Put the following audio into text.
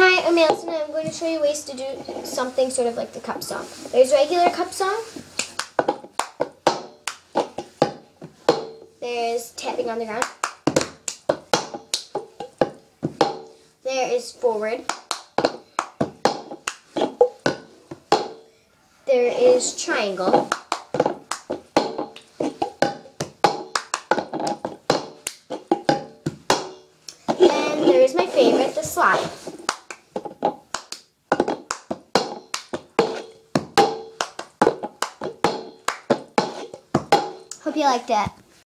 Hi, I'm and I'm going to show you ways to do something sort of like the cup song. There's regular cup song. There's tapping on the ground. There is forward. There is triangle. Then there is my favorite, the slide. Hope you liked it.